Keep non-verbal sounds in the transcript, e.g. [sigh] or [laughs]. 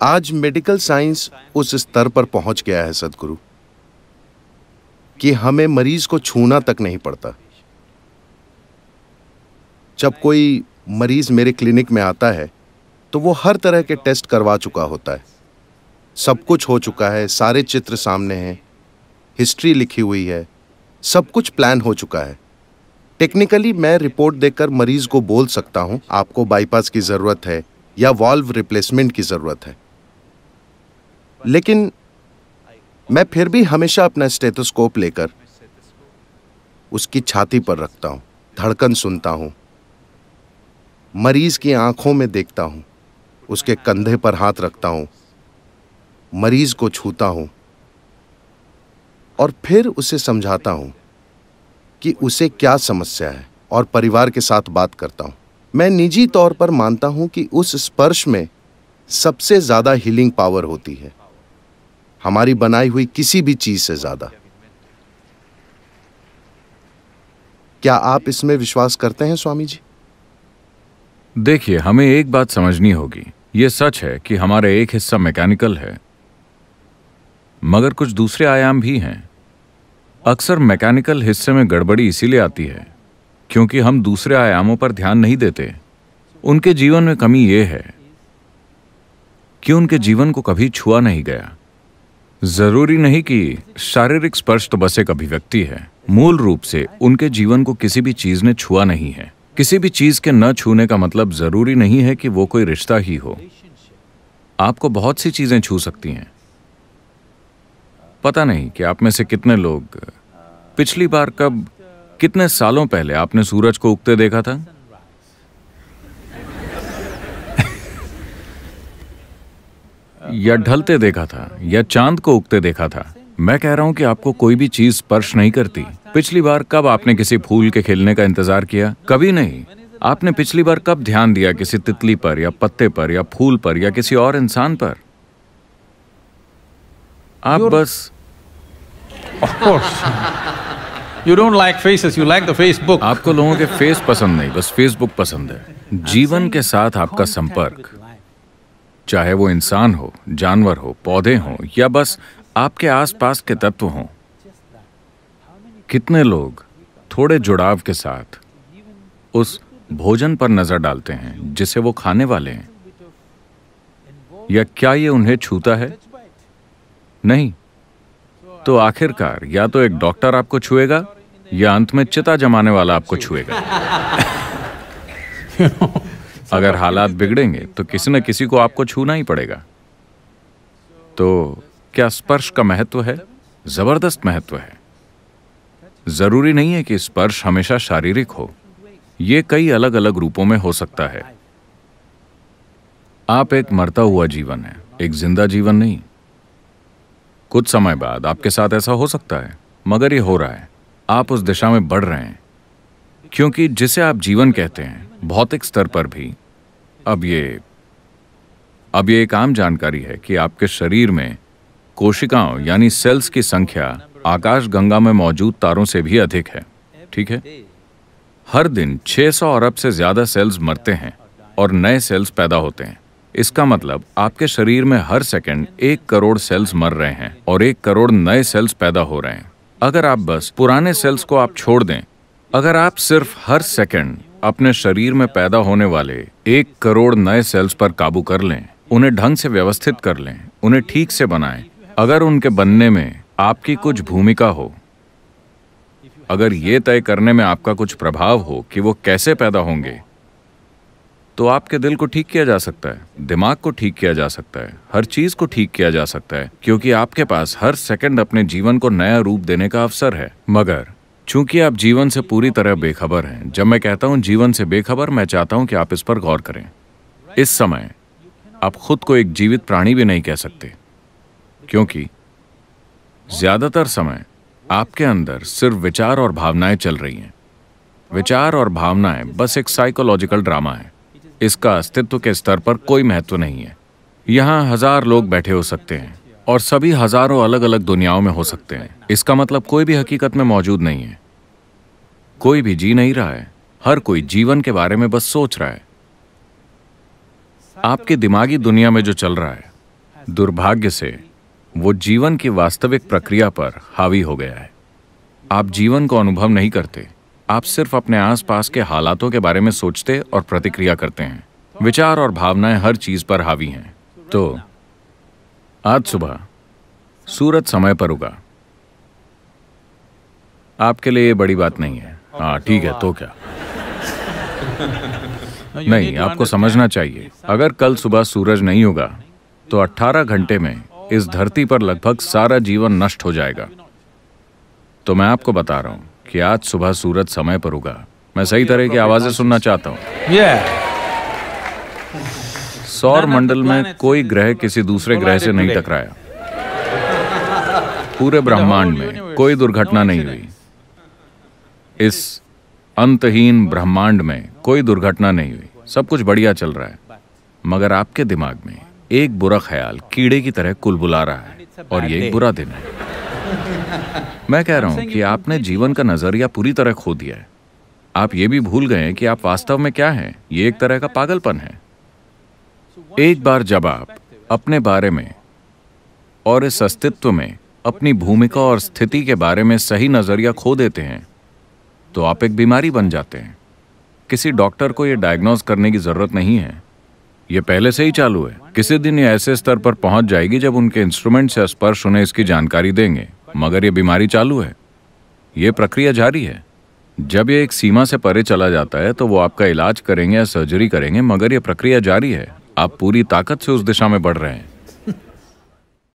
आज medical science उस स्तर पर पहुँच गया है, सदगुरु, कि हमें मरीज़ को छूना तक नहीं पड़ता। जब कोई मरीज़ मेरे क्लिनिक में आता है तो वो हर तरह के टेस्ट करवा चुका होता है। सब कुछ हो चुका है, सारे चित्र सामने हैं हिस्ट्री लिखी हुई है, सब कुछ प्लान हो चुका है। टेक्निकली मैं रिपोर्ट देकर मरीज़ को बोल सकता हूँ, आपको बाईपास की ज़रूरत है या वॉल्व रिप्लेसमेंट की ज़रूरत है। लेकिन मैं फिर भी हमेशा अपना स्टेथोस्कोप लेकर उसकी छाती पर रखता हूँ, धड़कन सुनता हूँ, मरीज़ की आँखों में देखता हूँ, उसके कंधे पर हाथ रखता हूँ, मरीज़ को छूता हूँ और फिर उसे समझाता हूँ कि उसे क्या समस्या है और परिवार के साथ बात करता हूँ। मैं निजी तौर पर मानता हूँ कि उस स्पर्श में सबसे ज़्यादा हीलिंग पावर होती है। हमारी बनाई हुई किसी भी चीज़ से ज़्यादा। क्या आप इसमें विश्वास करते हैं, स्वामी जी? देखिए, हमें एक बात समझनी होगी। यह सच है कि हमारा एक हिस्सा मैकेनिकल है, मगर कुछ दूसरे आयाम भी हैं। अक्सर मैकेनिकल हिस्से में गड़बड़ी इसीलिए आती है, क्योंकि हम दूसरे आयामों पर ध्यान नहीं देते। उनके जीवन में कमी यह है कि उनके जीवन को कभी छुआ नहीं गया। ज़रूरी नहीं कि शारीरिक स्पर्श तो बस एक अभिव्यक्ति है। मूल रूप से उनके जीवन को किसी भी चीज़ ने छुआ नहीं है। किसी भी चीज़ के न छूने का मतलब ज़रूरी नहीं है कि वो कोई रिश्ता ही हो। आपको बहुत सी चीज़ें छू सकती हैं। पता नहीं कि आप में से कितने लोग, पिछली बार कब, कितने सालों पहले आपने सूरज को उगते देखा था? या ढलते देखा था या चाँद को उगते देखा था। मैं कह रहा हूँ कि आपको कोई भी चीज़ स्पर्श नहीं करती। पिछली बार कब आपने किसी फूल के खिलने का इंतज़ार किया? कभी नहीं। आपने पिछली बार कब ध्यान दिया किसी तितली पर या पत्ते पर या फूल पर या किसी और इंसान पर? आप बस Of course. you don't like faces, you like the Facebook. आपको लोगों के फेस पसंद नहीं बस फेसबुक पसंद है। जीवन के साथ आपका संपर्क। चाहे वो इंसान हो, जानवर हो, पौधे हो, या बस आपके आसपास के तत्व हों। कितने लोग थोड़े जुड़ाव के साथ उस भोजन पर नज़र डालते हैं, जिसे वो खाने वाले हैं? या क्या ये उन्हें छूता है? नहीं। तो आखिरकार, या तो एक डॉक्टर आपको छुएगा, या अंत में चिता जमाने वाला आपको छुएगा। [laughs] अगर हालात बिगड़ेंगे तो किसी न किसी को आपको छूना ही पड़ेगा। तो क्या स्पर्श का महत्व है? ज़बरदस्त महत्व है। ज़रूरी नहीं है कि स्पर्श हमेशा शारीरिक हो। यह कई अलग अलग रूपों में हो सकता है। आप एक मरता हुआ जीवन है, एक ज़िंदा जीवन नहीं। कुछ समय बाद आपके साथ ऐसा हो सकता है, मगर ये हो रहा है। आप उस दिशा में बढ़ रहे हैं, क्योंकि जिसे आप जीवन कहते हैं भौतिक स्तर पर भी। अब ये अब ये एक आम जानकारी है कि आपके शरीर में कोशिकाओं, यानी सेल्स की संख्या आकाश गंगा में मौजूद तारों से भी अधिक है, ठीक है? हर दिन 600 अरब से ज़्यादा सेल्स मरते हैं और नए सेल्स पैदा होते हैं। इसका मतलब आपके शरीर में हर सेकंड एक करोड़ सेल्स मर रहे हैं और एक करोड़ नए सेल्स पैदा हो रहे हैं। अगर आप बस पुराने सेल्स को आप छोड़ दें, अगर आप सिर्फ़ हर सेकंड अपने शरीर में पैदा होने वाले एक करोड़ नए सेल्स पर काबू कर लें, उन्हें ढंग से व्यवस्थित कर लें, उन्हें ठीक से बनाएँ। अगर उनके बनने में आपकी कुछ भूमिका हो, अगर ये तय करने में आपका कुछ प्रभाव हो कि वो कैसे पैदा होंगे तो आपके दिल को ठीक किया जा सकता है, दिमाग को ठीक किया जा सकता है, हर चीज़ को ठीक किया जा सकता है, क्योंकि आपके पास हर सेकंड अपने जीवन को नया रूप देने का अवसर है। मगर चूँकि आप जीवन से पूरी तरह बेखबर हैं, जब मैं कहता हूँ जीवन से बेखबर, मैं चाहता हूँ कि आप इस पर गौर करें। इस समय, आप खुद को एक जीवित प्राणी भी नहीं कह सकते, क्योंकि ज़्यादातर समय आपके अंदर सिर्फ़ विचार और भावनाएँ चल रही हैं। विचार और भावनाएँ बस एक साइकोलॉजिकल ड्रामा है। इसका अस्तित्व के स्तर पर कोई महत्व नहीं है। यहाँ हज़ार लोग बैठे हो सकते हैं। और सभी हज़ारों अलग अलग दुनियाओं में हो सकते हैं। इसका मतलब कोई भी हकीकत में मौजूद नहीं है। कोई भी जी नहीं रहा है। हर कोई जीवन के बारे में बस सोच रहा है। आपकी दिमागी दुनिया में जो चल रहा है, दुर्भाग्य से, वो जीवन की वास्तविक प्रक्रिया पर हावी हो गया है। आप जीवन को अनुभव नहीं करते। आप सिर्फ़ अपने आसपास के हालातों के बारे में सोचते और प्रतिक्रिया करते हैं। विचार और भावनाएँ हर चीज़ पर हावी हैं। तो आज सुबह सूरज समय पर उगा। आपके लिए ये बड़ी बात नहीं है। हाँ ठीक है तो क्या? [laughs] नहीं आपको समझना चाहिए। अगर कल सुबह सूरज नहीं होगा तो 18 घंटे में इस धरती पर लगभग सारा जीवन नष्ट हो जाएगा। तो मैं आपको बता रहा हूँ कि आज सुबह सूरज समय पर उगा। मैं सही तरह की आवाज़ें सुनना चाहता हूँ। Yeah. सौर मंडल में कोई ग्रह किसी दूसरे ग्रह से नहीं टकराया। पूरे ब्रह्मांड में कोई दुर्घटना नहीं हुई। इस अंतहीन ब्रह्मांड में कोई दुर्घटना नहीं हुई। सब कुछ बढ़िया चल रहा है। मगर आपके दिमाग में एक बुरा ख्याल कीड़े की तरह कुलबुला रहा है और ये एक बुरा दिन है। मैं कह रहा हूँ कि आपने जीवन का नज़रिया पूरी तरह खो दिया है। आप ये भी भूल गए कि आप वास्तव में क्या हैं। ये एक तरह का पागलपन है। एक बार जब आप अपने बारे में और इस अस्तित्व में अपनी भूमिका और स्थिति के बारे में सही नज़रिया खो देते हैं तो आप एक बीमारी बन जाते हैं। किसी डॉक्टर को यह डायग्नोज करने की ज़रूरत नहीं है। यह पहले से ही चालू है। किसी दिन ये ऐसे स्तर पर पहुँच जाएगी जब उनके इंस्ट्रूमेंट से स्पर्श उन्हें इसकी जानकारी देंगे। मगर यह बीमारी चालू है। यह प्रक्रिया जारी है। जब यह एक सीमा से परे चला जाता है तो वो आपका इलाज करेंगे या सर्जरी करेंगे, मगर यह प्रक्रिया जारी है। आप पूरी ताकत से उस दिशा में बढ़ रहे हैं।